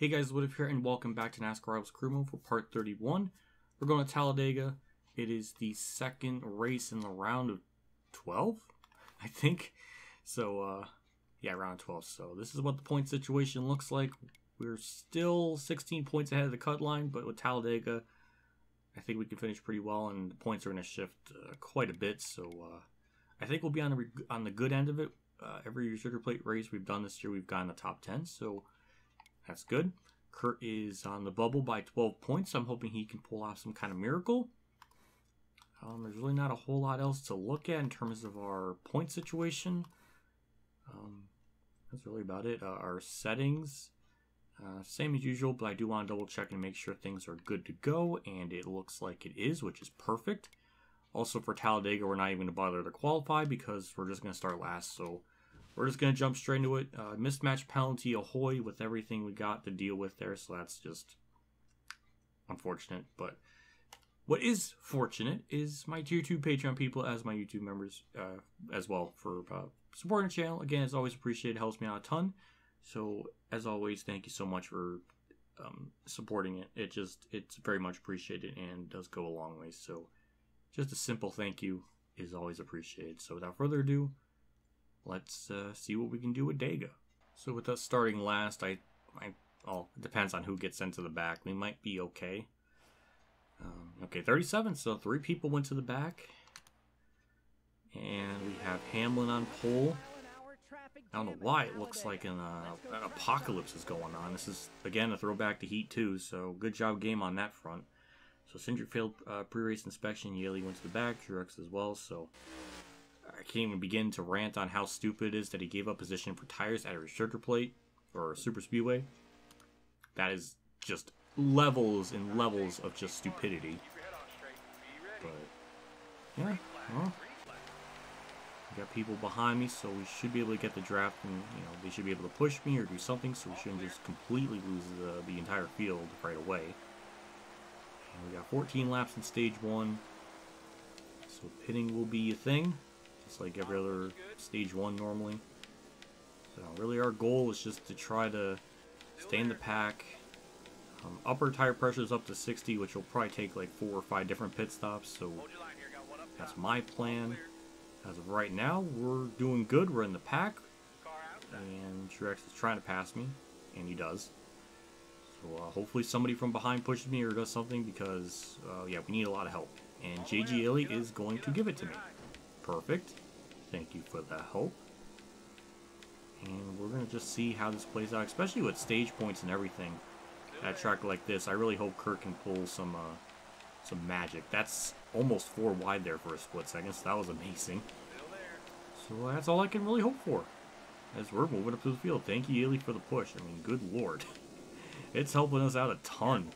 Hey guys, What up here, and welcome back to NASCAR Rivals Career Mode for part 31. We're going to Talladega. It is the second race in the round of 12, I think. So, uh, yeah, round 12. So this is what the point situation looks like. We're still 16 points ahead of the cut line, but with Talladega, I think we can finish pretty well, and the points are going to shift uh, quite a bit. So uh, I think we'll be on the on the good end of it. Uh, every sugar plate race we've done this year, we've gotten the top 10. So that's good. Kurt is on the bubble by 12 points. I'm hoping he can pull off some kind of miracle. Um, there's really not a whole lot else to look at in terms of our point situation. Um, that's really about it. Uh, our settings, uh, same as usual, but I do want to double check and make sure things are good to go, and it looks like it is, which is perfect. Also for Talladega, we're not even going to bother to qualify because we're just going to start last, so we're just going to jump straight into it. Uh, mismatch penalty, ahoy, with everything we got to deal with there. So that's just unfortunate. But what is fortunate is my tier 2 Patreon people as my YouTube members uh, as well for uh, supporting the channel. Again, it's always appreciated. helps me out a ton. So as always, thank you so much for um, supporting it. It just, it's very much appreciated and does go a long way. So just a simple thank you is always appreciated. So without further ado, let's uh, see what we can do with Dega. So with us starting last, I, I, oh, it depends on who gets into the back. We might be okay. Um, okay, 37. So three people went to the back, and we have Hamlin on pole. I don't know why it looks like an, uh, an apocalypse is going on. This is again a throwback to Heat 2, so good job game on that front. So Cindric failed uh, pre-race inspection. Yeley went to the back. Truex as well. So I can't even begin to rant on how stupid it is that he gave up position for tires at a restrictor plate or a super speedway. That is just levels and levels of just stupidity. But yeah, well, we got people behind me, so we should be able to get the draft, and you know they should be able to push me or do something, so we shouldn't just completely lose the, the entire field right away. And we got 14 laps in stage one, so pitting will be a thing. It's like every other stage one normally. So really our goal is just to try to stay in the pack. Um, upper tire pressure is up to 60, which will probably take like four or five different pit stops. So that's my plan. As of right now, we're doing good. We're in the pack. And Truex is trying to pass me, and he does. So uh, hopefully somebody from behind pushes me or does something because, uh, yeah, we need a lot of help. And J.J. Yeley is going to give it to me. Perfect. Thank you for the help. And we're going to just see how this plays out, especially with stage points and everything. At a track like this, I really hope Kurt can pull some uh, some magic. That's almost four wide there for a split second, so that was amazing. So that's all I can really hope for. As we're moving up to the field. Thank you, Yeley, for the push. I mean, good lord. It's helping us out a ton.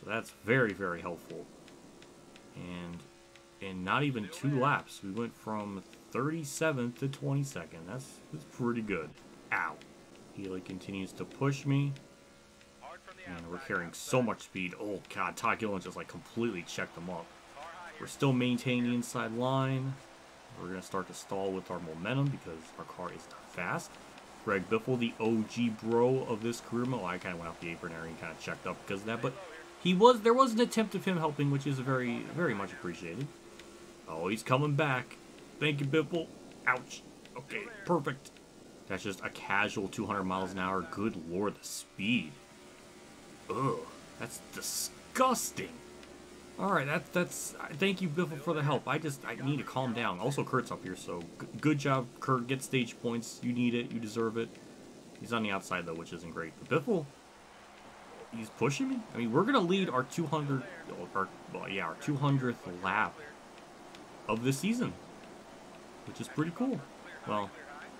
So that's very, very helpful. And in not even two laps. We went from 37th to 22nd. That's, that's pretty good. Ow. Yeley continues to push me. And we're carrying so much speed. Oh, God. Todd Gilliland just, like, completely checked them up. We're still maintaining the inside line. We're going to start to stall with our momentum because our car is not fast. Greg Biffle, the OG bro of this career mode. I kind of went off the apron area and kind of checked up because of that. But he was there was an attempt of him helping, which is very, very much appreciated. Oh, he's coming back. Thank you, Biffle. Ouch. Okay, perfect. That's just a casual 200 miles an hour. Good lord, the speed. Ugh, that's disgusting. All right, that, that's. Uh, thank you, Biffle, for the help. I just I need to calm down. Also, Kurt's up here, so good job, Kurt. Get stage points. You need it. You deserve it. He's on the outside though, which isn't great. But Biffle, he's pushing me. I mean, we're gonna lead our 200. Our, well, yeah, our 200th lap of the season, which is pretty cool. Well,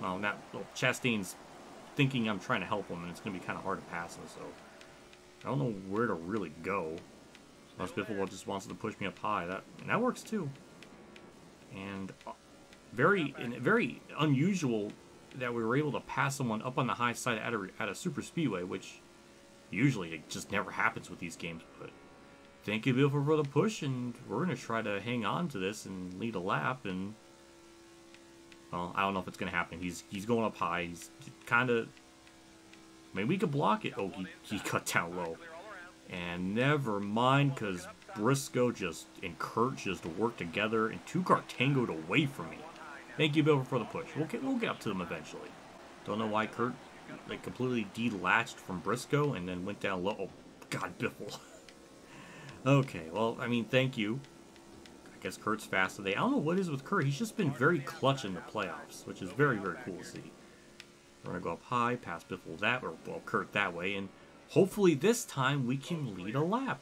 well, now well, Chastain's thinking I'm trying to help him, and it's going to be kind of hard to pass him, so I don't know where to really go. Unless Biffle just wants to push me up high. That that works too. And uh, very, and very unusual that we were able to pass someone up on the high side at a, at a super speedway, which usually it just never happens with these games, but thank you, Bill, for the push, and we're going to try to hang on to this and lead a lap, and, well, I don't know if it's going to happen. He's he's going up high. He's kind of, Maybe we could block it. Oh, he, he cut down low. And never mind, because Briscoe just and Kurt just worked together and two car tangoed away from me. Thank you, Bill, for the push. We'll get, we'll get up to them eventually. Don't know why Kurt like completely delatched from Briscoe and then went down low. Oh, God, Biffle. okay, well, I mean, thank you. I guess Kurt's fast today. I don't know what is with Kurt. He's just been very clutch in the playoffs, which is very, very cool to see. We're going to go up high, pass Biffle that, or well, Kurt that way, and hopefully this time we can lead a lap.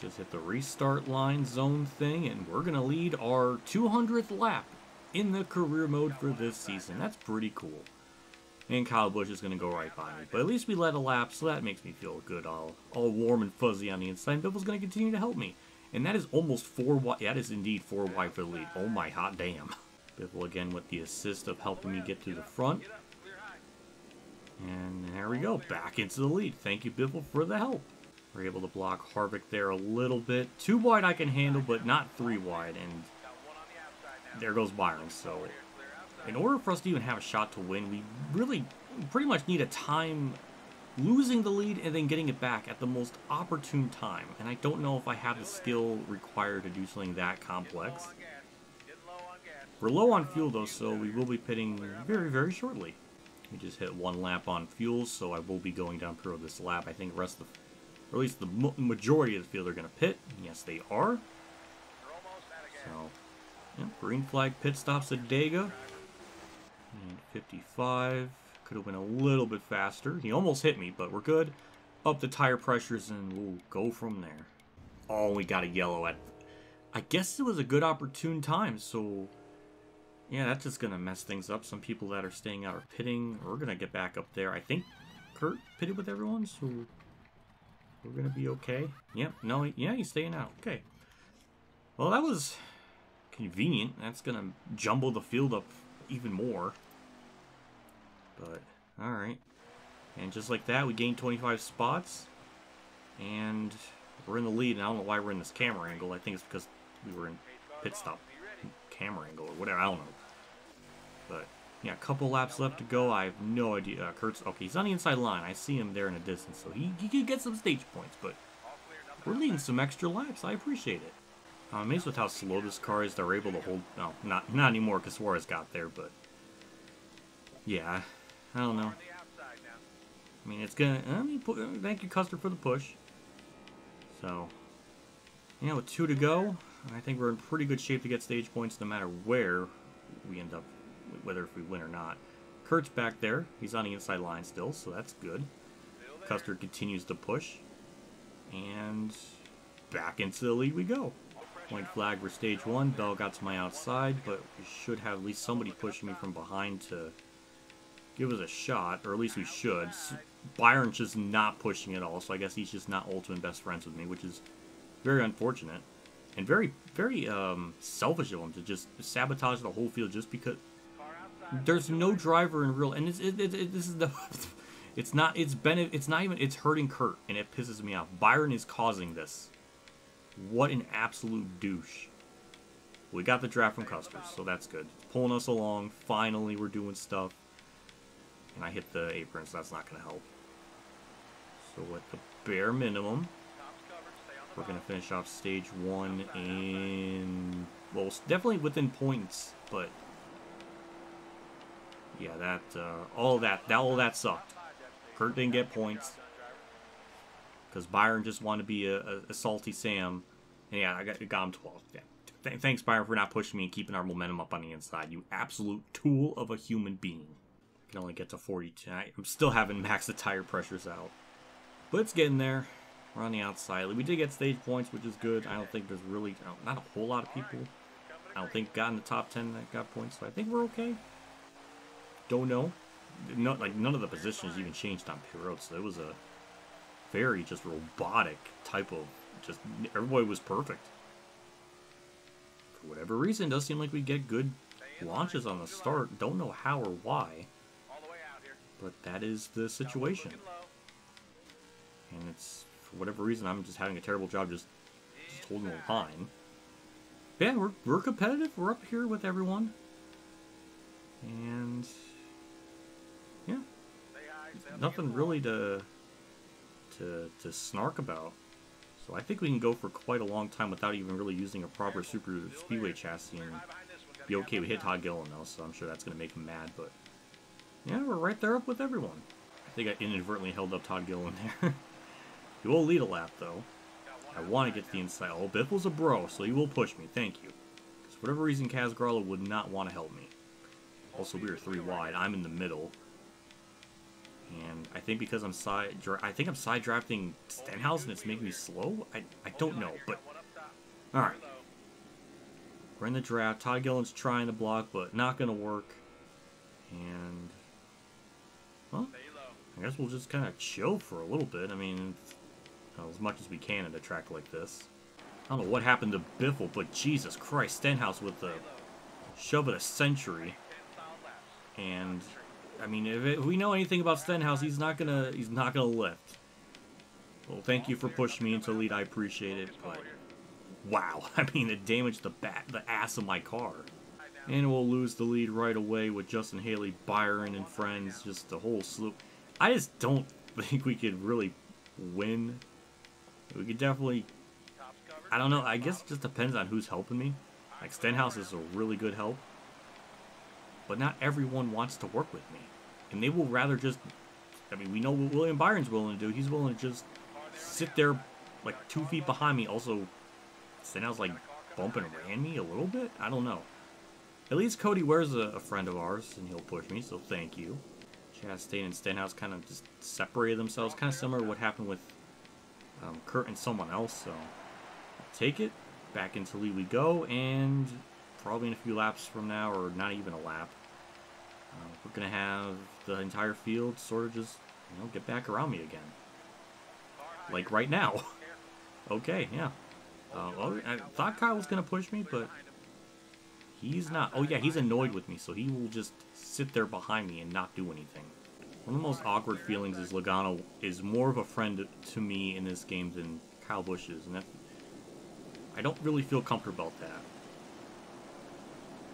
Just hit the restart line zone thing, and we're going to lead our 200th lap in the career mode for this season. That's pretty cool. And Kyle Busch is going to go right by me. But at least we led a lap, so that makes me feel good, all, all warm and fuzzy on the inside. And Biffle's going to continue to help me. And that is almost four wide. That is indeed four wide for the lead. Oh my hot damn. Biffle again with the assist of helping me get to the front. And there we go, back into the lead. Thank you, Biffle, for the help. We're able to block Harvick there a little bit. Two wide I can handle, but not three wide. And there goes Byron. So in order for us to even have a shot to win, we really pretty much need a time losing the lead and then getting it back at the most opportune time. And I don't know if I have the skill required to do something that complex. We're low on fuel though, so we will be pitting very, very shortly. We just hit one lap on fuel, so I will be going down through this lap. I think the rest of, or at least the majority of the field are going to pit. Yes, they are. So, yeah, green flag pit stops at Dega. And 55. Could have been a little bit faster. He almost hit me, but we're good. Up the tire pressures, and we'll go from there. Oh, we got a yellow at... I guess it was a good opportune time, so yeah, that's just going to mess things up. Some people that are staying out are pitting. We're going to get back up there. I think Kurt pitted with everyone, so we're going to be okay. Yep, no, yeah, he's staying out. Okay. Well, that was convenient. That's going to jumble the field up even more. But, alright. And just like that, we gained 25 spots. And we're in the lead. And I don't know why we're in this camera angle. I think it's because we were in pit stop camera angle or whatever. I don't know. But, yeah, a couple laps left to go. I have no idea. Uh, Kurt's, okay, he's on the inside line. I see him there in the distance, so he, he could get some stage points, but we're leading some extra laps. I appreciate it. I'm amazed with how slow this car is. They're able to hold, no, not, not anymore because Suarez got there, but yeah, I don't know. I mean, it's gonna, I mean, thank you, Custer, for the push. So, yeah, with two to go, I think we're in pretty good shape to get stage points no matter where we end up whether if we win or not. Kurt's back there. He's on the inside line still, so that's good. Custer continues to push. And back into the lead we go. Point flag for stage one. Bell got to my outside, but we should have at least somebody pushing me from behind to give us a shot, or at least we should. Byron's just not pushing at all, so I guess he's just not ultimate best friends with me, which is very unfortunate. And very, very um, selfish of him to just sabotage the whole field just because there's no driver in real, and it's, it, it, it, this is the, it's not, it's been, it's not even, it's hurting Kurt, and it pisses me off. Byron is causing this. What an absolute douche. We got the draft from Custer, so that's good. Pulling us along. Finally, we're doing stuff. And I hit the apron, so that's not going to help. So at the bare minimum, we're going to finish off stage one in... Well, definitely within points, but yeah, that uh, all that, that all that sucked. Kurt didn't get points because Byron just wanted to be a, a, a, salty Sam. And yeah, I got, got him 12. Yeah. Th thanks, Byron, for not pushing me and keeping our momentum up on the inside. You absolute tool of a human being. Can only get to 40 tonight. I'm still having max the tire pressures out. But it's getting there. We're on the outside. We did get stage points, which is good. I don't think there's really not a whole lot of people. I don't think got in the top 10 that got points, so I think we're okay. Don't know. No, like none of the positions even changed on pit road, so it was a very just robotic type of just everybody was perfect. For whatever reason, does seem like we get good launches on the start. Don't know how or why, but that is the situation. And it's for whatever reason, I'm just having a terrible job just, just holding the line. Yeah, we're we're competitive. We're up here with everyone, and yeah. nothing really to to to snark about. So I think we can go for quite a long time without even really using a proper super speedway chassis and be okay. We hit Todd Gilliland though, so I'm sure that's gonna make him mad. But yeah, we're right there up with everyone. I think I inadvertently held up Todd Gilliland there. he will lead a lap though. I want to get to the inside. Oh, Biffle's a bro, so he will push me. Thank you. Because whatever reason, Kaz Grala would not want to help me. Also, we are three wide. I'm in the middle. And I think because I'm side, I think I'm side drafting Stenhouse and it's making me slow. I, I don't know, but all right. We're in the draft. Todd Gilliland's trying to block, but not gonna work. And well, I guess we'll just kind of chill for a little bit. I mean, as much as we can in a track like this. I don't know what happened to Biffle, but Jesus Christ, Stenhouse with the shove of a century. And I mean, if, it, if, we know anything about Stenhouse, he's not gonna he's not gonna lift. Well, thank you for pushing me into lead. I appreciate it, but wow, I mean, it damaged the bat the ass of my car. And we'll lose the lead right away with Justin Haley, Byron, and friends. Just the whole slew. I just don't think we could really win. We could definitely. I don't know. I guess it just depends on who's helping me. Like Stenhouse is a really good help but not everyone wants to work with me. And they will rather just, I mean, we know what William Byron's willing to do. He's willing to just sit there like two feet behind me. Also, Stenhouse like bumping around me a little bit. I don't know. At least Cody Ware's a, a friend of ours, and he'll push me, so thank you. Chastain and Stenhouse kind of just separated themselves, kind of similar to what happened with um, Kurt and someone else, so I'll take it. Back into lead we go, and probably in a few laps from now, or not even a lap, uh, we're going to have the entire field sort of just, you know, get back around me again. Like right now. okay, yeah. Uh, I thought Kyle was going to push me, but he's not. Oh, yeah, he's annoyed with me, so he will just sit there behind me and not do anything. One of the most awkward feelings is Logano is more of a friend to me in this game than Kyle Busch is, and that, I don't really feel comfortable about that.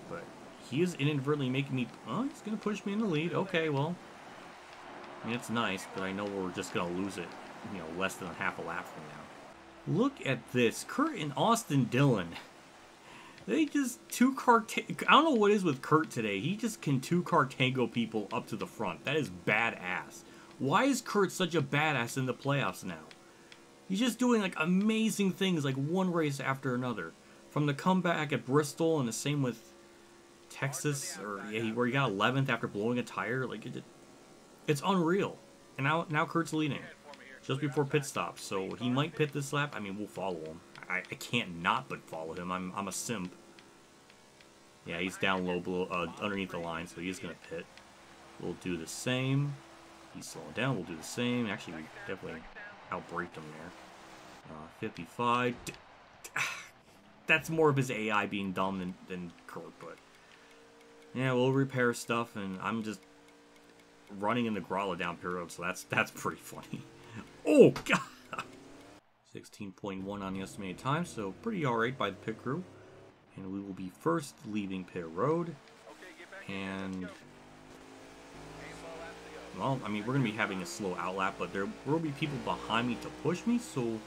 But he is inadvertently making me... Oh, he's going to push me in the lead. Okay, well... I mean, it's nice, but I know we're just going to lose it, you know, less than half a lap from now. Look at this. Kurt and Austin Dillon. They just two-car... I don't know what is with Kurt today. He just can two-car tango people up to the front. That is badass. Why is Kurt such a badass in the playoffs now? He's just doing, like, amazing things, like, one race after another. From the comeback at Bristol, and the same with Texas, or yeah, where he got 11th after blowing a tire. Like it, it's unreal. And now now Kurt's leading just before pit stop, so he might pit this lap. I mean, we'll follow him. I, I can't not but follow him. I'm I'm a simp. Yeah, he's down low below uh, underneath the line, so he's gonna pit. We'll do the same. He's slowing down. We'll do the same. Actually, we definitely outbraked him there. Uh, 55. That's more of his AI being dumb than, than Kurt, but yeah, we'll repair stuff, and I'm just running in the Grala down road, so that's that's pretty funny. Oh, God! 16.1 on the estimated time, so pretty alright by the pit crew. And we will be first leaving pit road. And, well, I mean, we're going to be having a slow outlap, but there will be people behind me to push me, so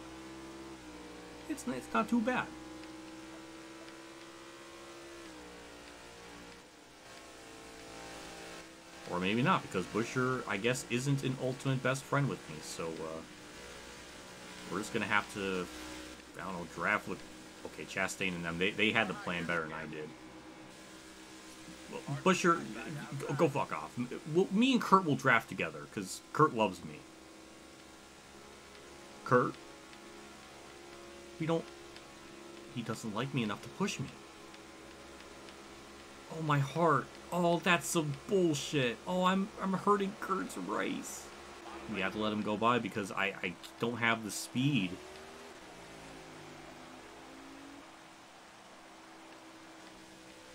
it's, it's not too bad. Or maybe not, because Buescher, I guess, isn't an ultimate best friend with me, so, uh, we're just gonna have to, I don't know, draft with, okay, Chastain and them, they, they had the plan better than I did. Well, Buescher, go, go fuck off. Well, me and Kurt will draft together, because Kurt loves me. Kurt, we don't, he doesn't like me enough to push me. Oh, my heart. Oh, that's some bullshit. Oh, I'm I'm hurting Kurt's race. We have to let him go by because I, I don't have the speed.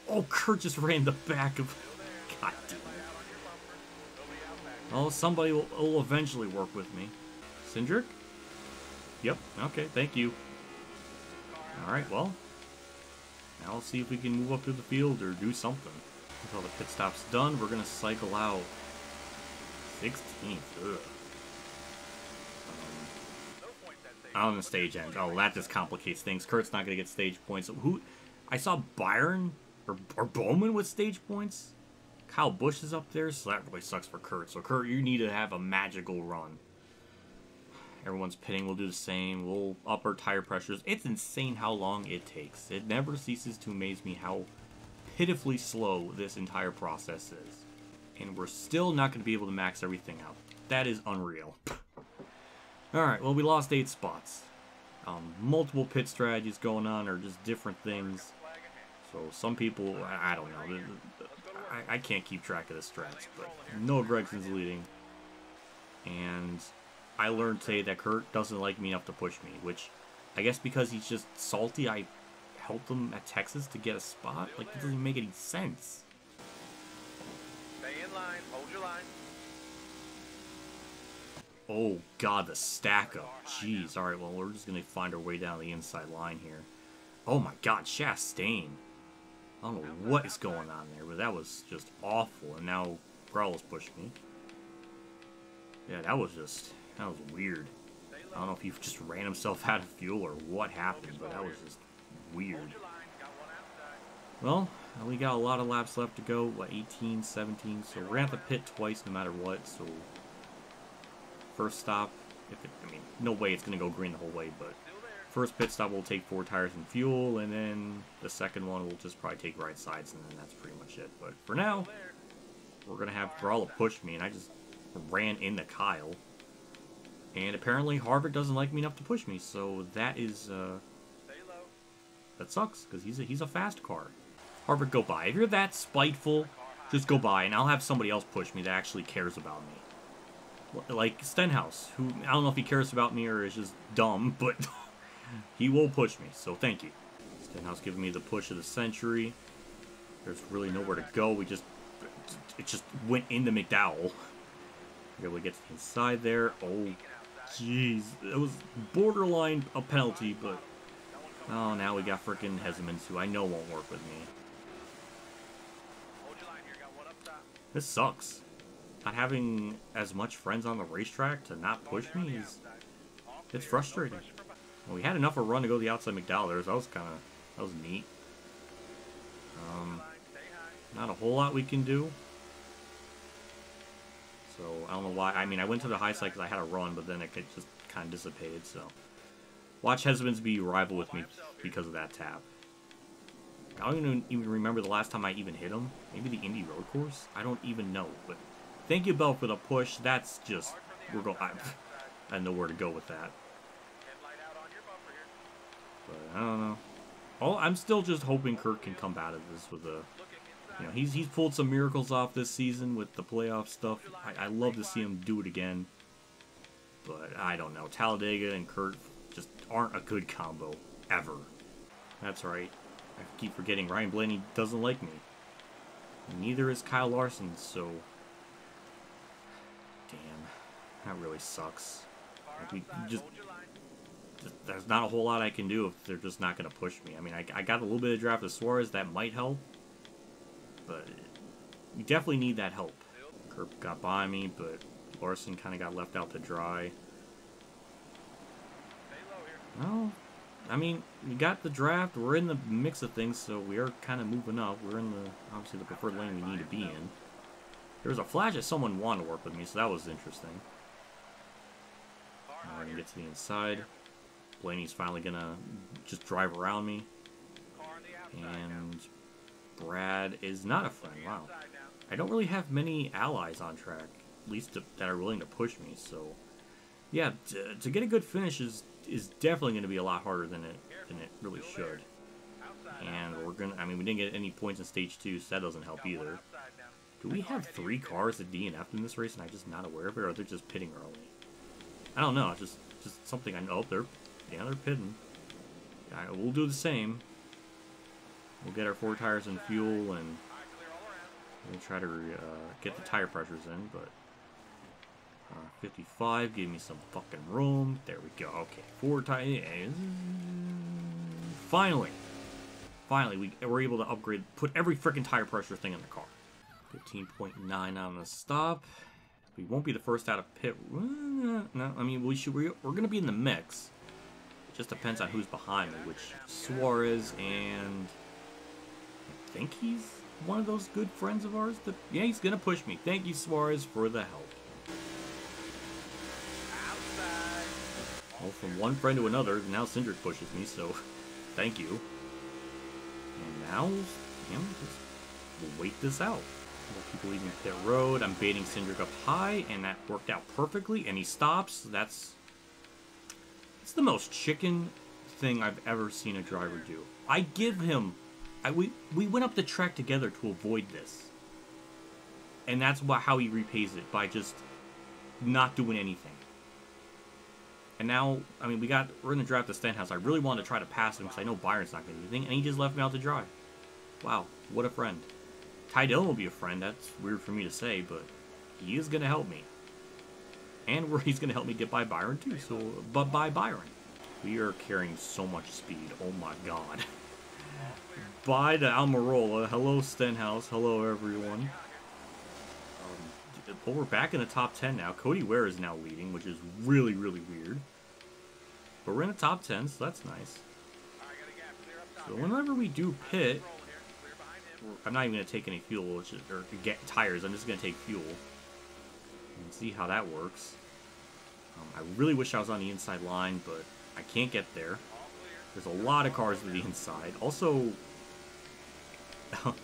Oh, Kurt just ran the back of... God damn Oh, somebody will, will eventually work with me. Cindric? Yep, okay, thank you. Alright, well, now let's see if we can move up to the field or do something. Until the pit stop's done, we're going to cycle out 16th. Ugh. On the stage end. Oh, that just complicates things. Kurt's not going to get stage points. Who? I saw Byron or, or Bowman with stage points. Kyle Busch is up there, so that really sucks for Kurt. So Kurt, you need to have a magical run. Everyone's pitting. We'll do the same. We'll upper tire pressures. It's insane how long it takes. It never ceases to amaze me how pitifully slow this entire process is. And we're still not going to be able to max everything out. That is unreal. Alright, well, we lost eight spots. Um, multiple pit strategies going on, or just different things. So some people, I, I don't know. I, I, can't keep track of the strats, but Noah Gragson's leading. And I learned today that Kurt doesn't like me enough to push me, which I guess because he's just salty, I helped him at Texas to get a spot. Like, it doesn't make any sense. Stay in line. Hold your line. Oh, God, the stack up. Jeez. All right, well, we're just going to find our way down the inside line here. Oh, my God, Chastain. I don't know what is going on there, but that was just awful. And now Grala's pushed me. Yeah, that was just, that was weird. I don't know if he just ran himself out of fuel or what happened, but that was just weird. Well, we got a lot of laps left to go, what, 18, 17, so we're going to have to pit twice no matter what, so first stop, if it, I mean, no way it's going to go green the whole way, but first pit stop will take four tires and fuel, and then the second one will just probably take right sides, and then that's pretty much it. But for now, we're going to have Grala push me, and I just ran into Kyle. And apparently Harvick doesn't like me enough to push me, so that is, uh, that sucks, because he's a, he's a fast car. Harvick, go by. If you're that spiteful, just go by, and I'll have somebody else push me that actually cares about me. Like Stenhouse, who, I don't know if he cares about me or is just dumb, but he will push me, so thank you. Stenhouse giving me the push of the century. There's really nowhere to go. We just, it just went into McDowell. We're able to get inside there. Oh, jeez. It was borderline a penalty, but... Oh, now we got freaking Hezemans, who I know won't work with me. This sucks. Not having as much friends on the racetrack to not push me is... It's frustrating. Well, we had enough of a run to go the outside McDowell's. That was kind of... That was neat. Um, not a whole lot we can do. So, I don't know why. I mean, I went to the high side because I had a run, but then it just kind of dissipated, so... Watch Hezemans be rival with me because of that tap. I don't even remember the last time I even hit him. Maybe the Indy Road Course? I don't even know. But thank you, Bell, for the push. That's just... We're going... I, I know where to go with that. But I don't know. Oh, I'm still just hoping Kurt can come out of this with a... You know, he's, he's pulled some miracles off this season with the playoff stuff. I, I love to see him do it again. But I don't know. Talladega and Kurt just aren't a good combo. Ever. That's right. I keep forgetting Ryan Blaney doesn't like me. Neither is Kyle Larson, so... That really sucks. Like we just, just, There's not a whole lot I can do if they're just not going to push me. I mean, I, I got a little bit of draft of Suarez. That might help. But you definitely need that help. Kurt got by me, but Larson kind of got left out to dry. Well, I mean, we got the draft. We're in the mix of things, so we are kind of moving up. We're in the, obviously, the preferred lane we need to be in. There was a flash that someone wanted to work with me, so that was interesting. Now going to get to the inside. Blaney's finally going to just drive around me. And Brad is not a friend. Wow. I don't really have many allies on track, at least to, that are willing to push me, so... Yeah, to, to get a good finish is is definitely going to be a lot harder than it than it really should. And we're gonna. I mean, we didn't get any points in stage two, so that doesn't help either. Do we have three cars at DNF in this race, and I'm just not aware of it, or are they're just pitting early? I don't know. Just just something I know. They're yeah, they're pitting. Yeah, we'll do the same. We'll get our four tires and fuel, and we'll try to uh, get the tire pressures in, but. Uh, 55, give me some fucking room. There we go. Okay, four tires. Finally. Finally, we were able to upgrade, put every freaking tire pressure thing in the car. 15.9 on the stop. We won't be the first out of pit. No, I mean, we should. We're, we're going to be in the mix. It just depends on who's behind me, which Suarez and I think he's one of those good friends of ours. That, yeah, he's going to push me. Thank you, Suarez, for the help. Outside. Well, from one friend to another, now Cindric pushes me, so thank you. And now, you know, just we'll wait this out. More people leaving pit road. I'm baiting Cindric up high, and that worked out perfectly. And he stops. That's it's the most chicken thing I've ever seen a driver do. I give him. I we we went up the track together to avoid this, and that's why how he repays it by just not doing anything. And now, I mean, we got we're in the draft to Stenhouse. I really wanted to try to pass him because I know Byron's not going to do anything, and he just left me out to dry. Wow, what a friend. Ty Dillon will be a friend. That's weird for me to say, but he is going to help me, and where he's going to help me get by Byron too. So, but by Byron, we are carrying so much speed. Oh my God. Bye to Almirola. Hello Stenhouse. Hello everyone. Um, well, we're back in the top 10 now. Cody Ware is now leading, which is really, really weird. But we're in the top 10, so that's nice. So whenever we do pit, Rolling here. Clear behind him. I'm not even going to take any fuel, or get tires. I'm just going to take fuel. And see how that works. Um, I really wish I was on the inside line, but I can't get there. There's a lot of cars to the inside. Also,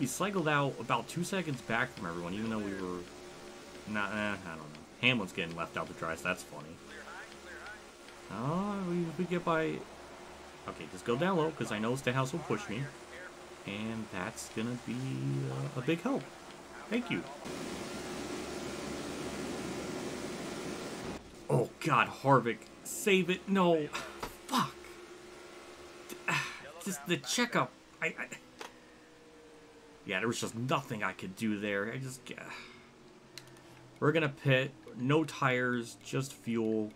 we cycled out about two seconds back from everyone, even though we were not. Eh, I don't know. Hamlin's getting left out to dry, so that's funny. Oh, we, we get by. Okay, just go down low because I know Stenhouse will push me, and that's gonna be uh, a big help. Thank you. Oh God, Harvick, save it! No, fuck. Just the checkup. I, I. Yeah, there was just nothing I could do there. I just. Uh, we're gonna pit. No tires, just fuel.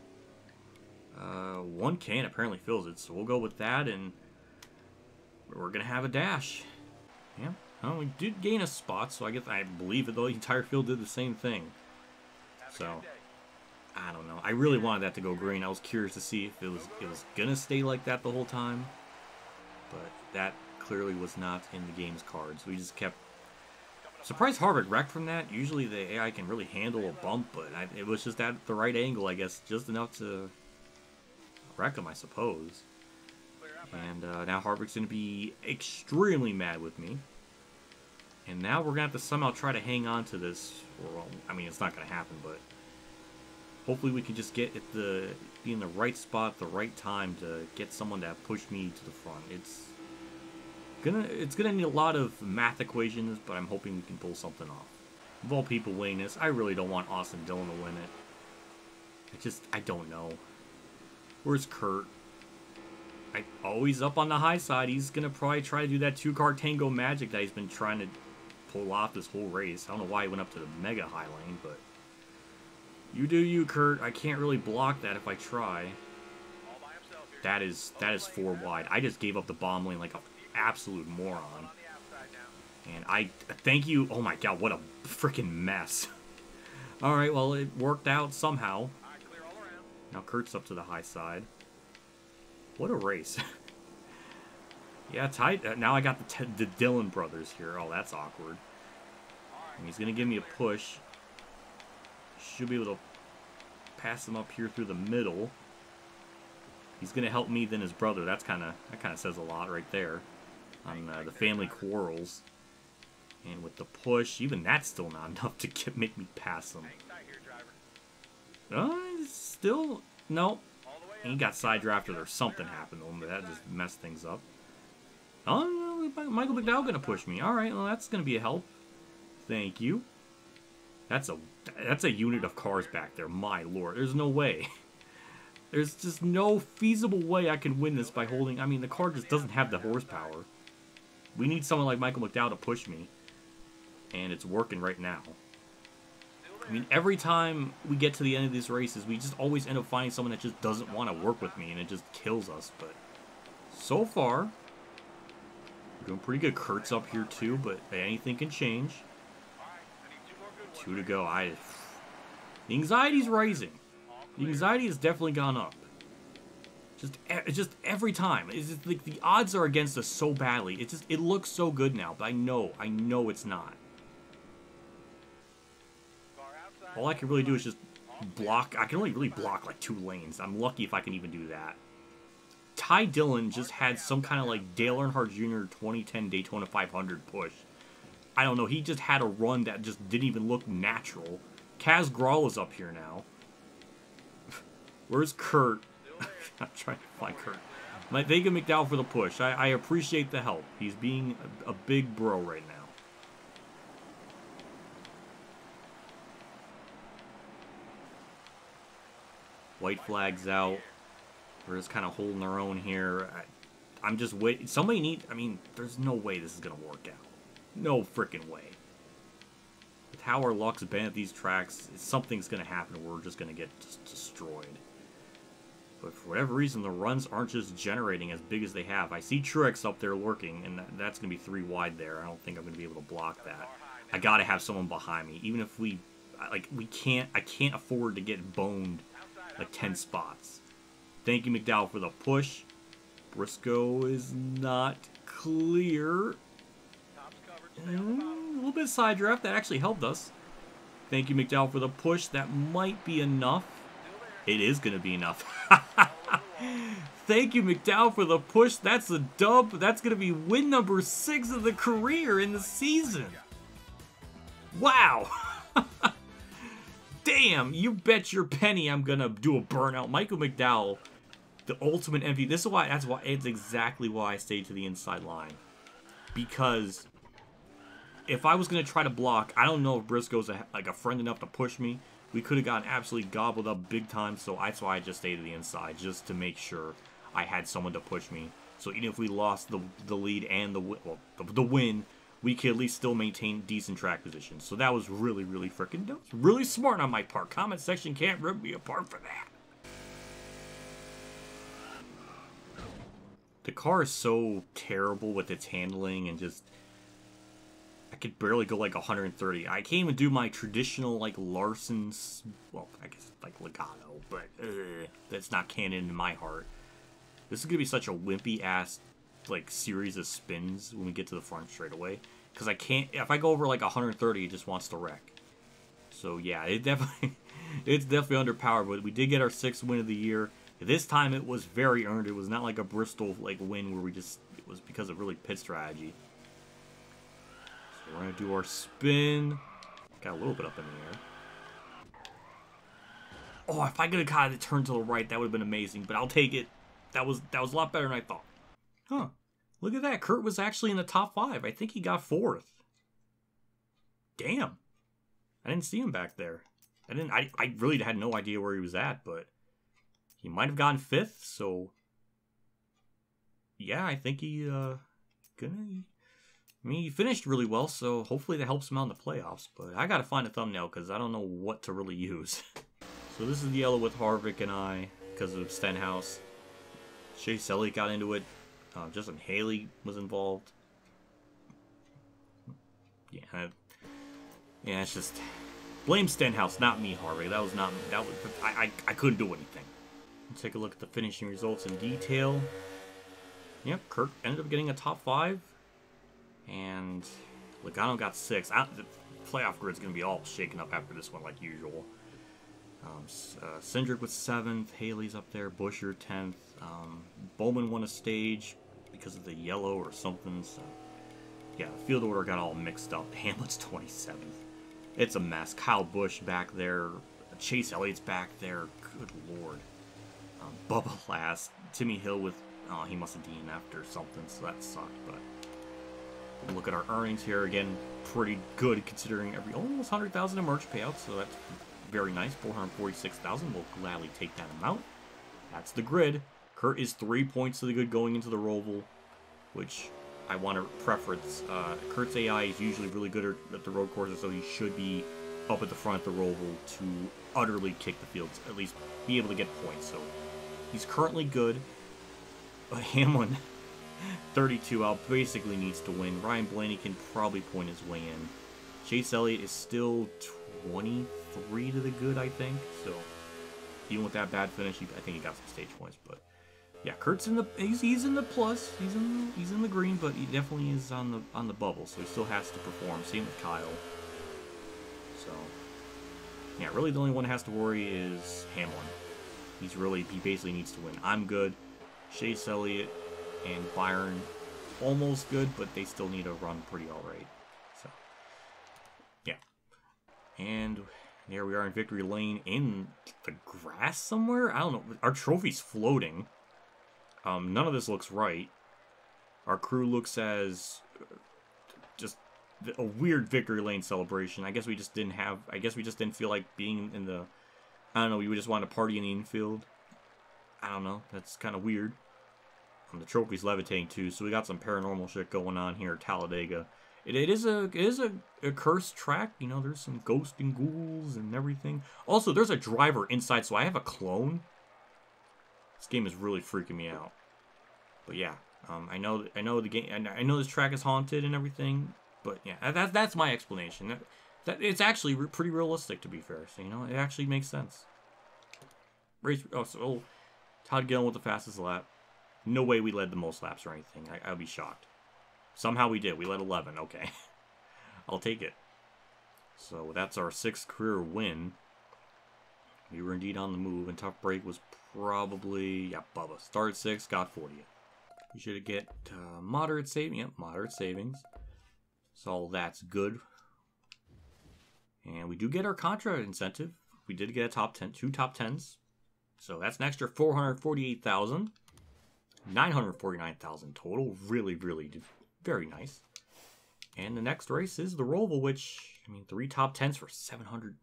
Uh, one can apparently fills it, so we'll go with that, and we're gonna have a dash. Yeah. Oh, we did gain a spot, so I guess I believe that The entire field did the same thing. So. I don't know. I really wanted that to go green. I was curious to see if it was it was gonna stay like that the whole time, but that clearly was not in the game's cards. We just kept. Surprised Harvick wrecked from that. Usually the AI can really handle a bump, but I, it was just at the right angle, I guess, just enough to wreck him, I suppose. And uh, now Harvick's going to be extremely mad with me. And now we're going to have to somehow try to hang on to this. Well, I mean, it's not going to happen, but hopefully we can just get at the be in the right spot the right time to get someone to push me to the front. It's gonna it's gonna need a lot of math equations, but I'm hoping we can pull something off. Of all people winning this, I really don't want Austin Dillon to win it. I just I don't know. Where's Kurt? I always up on the high side. He's gonna probably try to do that two car tango magic that he's been trying to pull off this whole race. I don't know why he went up to the mega high lane, but you do you, Kurt. I can't really block that if I try. That is that is four wide. I just gave up the bomb lane like an absolute moron. And I thank you. Oh my god, what a freaking mess. All right, well it worked out somehow. Now Kurt's up to the high side. What a race. yeah, tight. Uh, now I got the, t- the Dillon brothers here. Oh, that's awkward. And he's going to give me a push. Should be able to pass him up here through the middle. He's going to help me than his brother. That's kind of that kind of says a lot right there on uh, the family quarrels. And with the push, even that's still not enough to get, make me pass him. Hang tight here, driver. Uh, still no. He got side drafted or something happened to him, but that just messed things up. Oh, Michael McDowell gonna push me. All right, well that's gonna be a help. Thank you. That's a that's a unit of cars back there. My lord, there's no way. There's just no feasible way I can win this by holding. I mean, the car just doesn't have the horsepower. We need someone like Michael McDowell to push me, and it's working right now. I mean, every time we get to the end of these races, we just always end up finding someone that just doesn't want to work with me, and it just kills us. But so far, we're doing pretty good. Kurt's up here too, but anything can change. Two to go. I. The anxiety's rising. The anxiety has definitely gone up. Just, just every time. It's just like the odds are against us so badly. It just, it looks so good now, but I know, I know it's not. Car outside. All I can really do is just block. I can only really block like two lanes. I'm lucky if I can even do that. Ty Dillon just had some kind of like Dale Earnhardt Jr. 2010 Daytona 500 push. I don't know. He just had a run that just didn't even look natural. Kaz Grala is up here now. Where's Kurt? I'm trying to find Kurt. My Vega McDowell for the push. I, I appreciate the help. He's being a, a big bro right now. White flags out. We're just kind of holding our own here. I, I'm just waiting. Somebody need. I mean, there's no way this is gonna work out. No freaking way. With how our luck's been at these tracks, something's gonna happen. We're just gonna get just destroyed. But for whatever reason, the runs aren't just generating as big as they have. I see Truex up there lurking, and that, that's gonna be three wide there. I don't think I'm gonna be able to block that. I gotta have someone behind me, even if we, like, we can't. I can't afford to get boned like 10 spots. Thank you, McDowell, for the push. Briscoe is not clear. Mm, a little bit of side draft. That actually helped us. Thank you, McDowell, for the push. That might be enough. It is going to be enough. Thank you, McDowell, for the push. That's the dub. That's going to be win number six of the career in the season. Wow. Damn, you bet your penny I'm gonna do a burnout. Michael McDowell, the ultimate MVP. This is why. That's why. It's exactly why I stayed to the inside line. Because if I was gonna try to block, I don't know if Briscoe's a, like a friend enough to push me. We could have gotten absolutely gobbled up big time. So that's why I just stayed to the inside, just to make sure I had someone to push me. So even if we lost the the lead and the well, the, the win, we could at least still maintain decent track position. So that was really, really freaking dope. Really smart on my part. Comment section can't rip me apart for that. The car is so terrible with its handling and just. I could barely go like 130. I can't even do my traditional like Larson's. Well, I guess like legato, but uh, that's not canon in my heart. This is gonna be such a wimpy ass like series of spins when we get to the front straight away. Because I can't. If I go over like 130, it just wants to wreck. So yeah, it definitely. It's definitely underpowered, but we did get our sixth win of the year. This time it was very earned. It was not like a Bristol like win where we just it was because of really pit strategy. So we're gonna do our spin. Got a little bit up in the air. Oh, if I could have kind of turned to the right, that would have been amazing. But I'll take it. That was that was a lot better than I thought. Huh? Look at that. Kurt was actually in the top five. I think he got fourth. Damn. I didn't see him back there. I didn't. I, I really had no idea where he was at, but he might have gotten fifth. So yeah, I think he uh gonna. I mean, he finished really well, so hopefully that helps him out in the playoffs. But I gotta find a thumbnail because I don't know what to really use. so this is the yellow with Harvick and I because of Stenhouse. Chase Elliott got into it. Uh, Justin Haley was involved. Yeah, I- yeah, it's just blame Stenhouse, not me, Harvey. That was not that was I I, I couldn't do anything. Let's take a look at the finishing results in detail. Yep, Kurt ended up getting a top five, and Logano got six. I, the playoff grid's gonna be all shaken up after this one, like usual. Um, uh, Cindric was seventh, Haley's up there, Buescher tenth. Um, Bowman won a stage because of the yellow or something. So yeah, field order got all mixed up. Hamlin's twenty seventh. It's a mess. Kyle Busch back there, Chase Elliott's back there. Good lord. Um, Bubba last, Timmy Hill with oh he must have DNF'd or something, so that sucked. But look at our earnings here again, pretty good considering every almost hundred thousand in merch payouts, so that's very nice. Four hundred forty-six thousand. We'll gladly take that amount. That's the grid. Kurt is three points to the good going into the Roval, which I want to preference. Uh, Kurt's AI is usually really good at- the road courses, so he should be up at the front of the Roval to utterly kick the fields, at least be able to get points. So he's currently good. Uh, Hamlin, 32 out, basically needs to win. Ryan Blaney can probably point his way in. Chase Elliott is still 23 to the good, I think. So even with that bad finish, I think he got some stage points. But yeah, Kurt's in the he's, he's in the plus. He's in he's in the green, but he definitely is on the on the bubble. So he still has to perform. Same with Kyle. So yeah, really the only one that has to worry is Hamlin. He's really he basically needs to win. I'm good. Chase Elliott and Byron almost good, but they still need to run pretty alright. So yeah. And there we are in victory lane in the grass somewhere. I don't know. Our trophy's floating. Um, none of this looks right. Our crew looks as just a weird victory lane celebration. I guess we just didn't have. I guess we just didn't feel like being in the. I don't know. We just wanted to party in the infield. I don't know. That's kind of weird. Um, the trophy's levitating too, so we got some paranormal shit going on here at Talladega. It, it is a it is a, a cursed track. You know, there's some ghosts and ghouls and everything. Also, there's a driver inside, so I have a clone. This game is really freaking me out. But yeah, um, I know I know the game. I know this track is haunted and everything. But yeah, that, that's my explanation. That, that it's actually re pretty realistic to be fair. So you know, it actually makes sense. Race. Oh, so oh, Todd Gilliland with the fastest lap. No way we led the most laps or anything. I, I'd be shocked. Somehow we did. We led 11. Okay. I'll take it. So that's our sixth career win. We were indeed on the move, and Tough Break was probably, yeah, Bubba. Started six, got 40. We should get uh, moderate saving. Yep, moderate savings. So that's good. And we do get our contra incentive. We did get a top 10, two top 10s. So that's an extra 448,000. 949,000 total. Really, really very nice. And the next race is the Roval, which, I mean, three top 10s for 700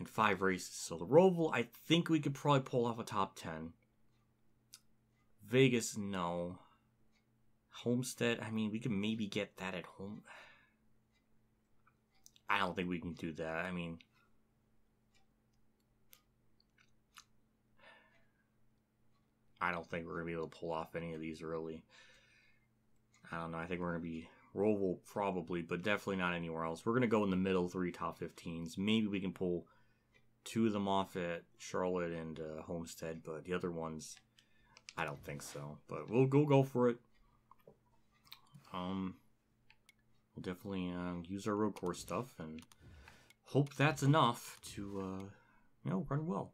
in five races. So the Roval, I think we could probably pull off a top 10. Vegas, no. Homestead, I mean, we could maybe get that at home. I don't think we can do that. I mean, I don't think we're going to be able to pull off any of these really. I don't know. I think we're going to be Roval probably, but definitely not anywhere else. We're going to go in the middle three top 15s. Maybe we can pull two of them off at Charlotte and uh, Homestead, but the other ones, I don't think so. But we'll go go for it. Um, we'll definitely uh, use our road course stuff and hope that's enough to, uh, you know, run well.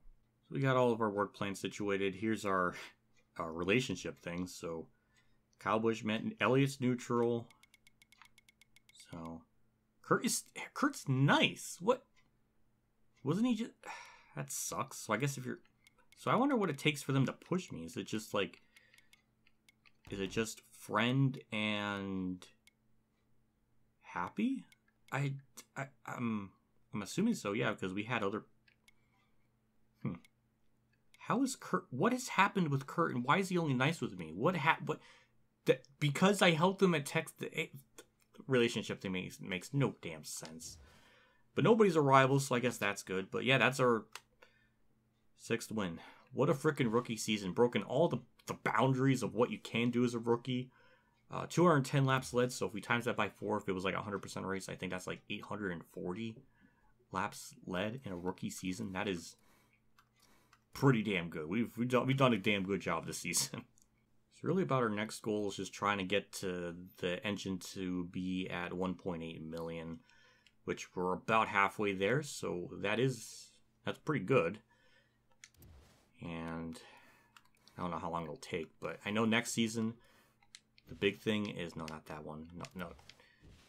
So we got all of our work plans situated. Here's our our relationship things. So Kyle Busch met Elliott's neutral. So Kurt is Kurt's nice. What wasn't he just? That sucks. So I guess if you're, so I wonder what it takes for them to push me. Is it just like, is it just friend and happy? I, I I'm I'm assuming so. Yeah, because we had other. Hmm. How is Kurt? What has happened with Kurt, and why is he only nice with me? What ha- What? That because I helped him at text the, eh, relationship to me makes no damn sense. But nobody's a rival, so I guess that's good. But yeah, that's our sixth win. What a freaking rookie season! Broken all the the boundaries of what you can do as a rookie. Uh, 210 laps led, so if we times that by four, if it was like 100% race, I think that's like 840 laps led in a rookie season. That is pretty damn good. We've we've done, we've done a damn good job this season. It's really about our next goal is just trying to get to the engine to be at 1.8 million, which we're about halfway there. So that is that's pretty good. And I don't know how long it'll take, but I know next season the big thing is no, not that one. No, no.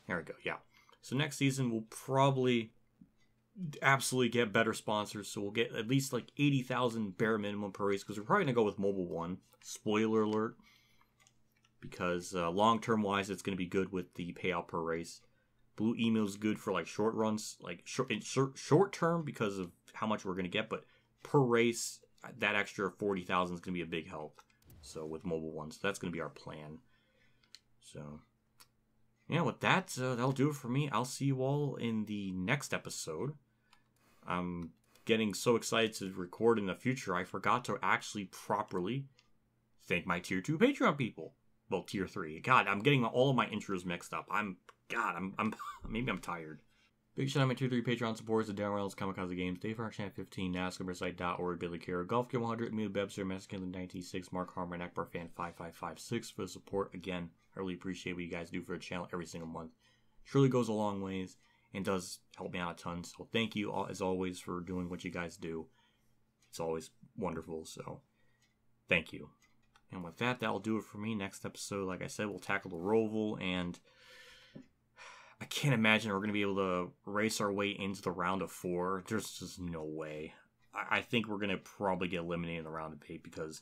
There we go. Yeah. So next season we'll probably absolutely get better sponsors. So we'll get at least like 80,000 bare minimum per race because we're probably going to go with Mobil 1. Spoiler alert. Because uh, long term wise, it's going to be good with the payout per race. Blue Emu is good for like short runs, like short, short, short term because of how much we're going to get, but per race, that extra 40,000 is going to be a big help. So with Mobil ones, that's going to be our plan. So yeah, with that, uh, that'll do it for me. I'll see you all in the next episode. I'm getting so excited to record in the future, I forgot to actually properly thank my tier 2 Patreon people. Well, tier 3. God, I'm getting all of my intros mixed up. I'm God, I'm I'm maybe I'm tired. Big shout out to my tier 3 Patreon supporters, the Darren Reynolds, Kamikaze Games, Dave Archan 15, NASCARsite.org, Billy Kira, Golf Game 100, Emil Bebster, Mexican 196, Mark Harman, Ackbar Fan 5556 for the support. Again, I really appreciate what you guys do for the channel every single month. Surely goes a long ways and does help me out a ton. So thank you all, as always for doing what you guys do. It's always wonderful. So thank you. And with that, that'll do it for me. Next episode, like I said, we'll tackle the Roval and I can't imagine we're going to be able to race our way into the round of four. There's just no way. I, think we're going to probably get eliminated in the round of eight because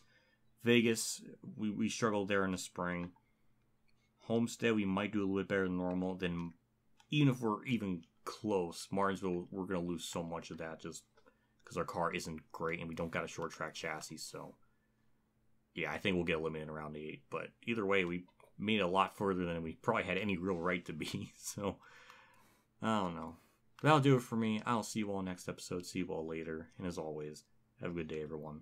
Vegas, we, we struggled there in the spring. Homestead, we might do a little bit better than normal. Then, even if we're even close, Martinsville, we're going to lose so much of that just because our car isn't great and we don't got a short track chassis. So, yeah, I think we'll get eliminated in round eight. But either way, we made a lot further than we probably had any real right to be. So, I don't know. That'll do it for me. I'll see you all next episode. See you all later. And as always, have a good day, everyone.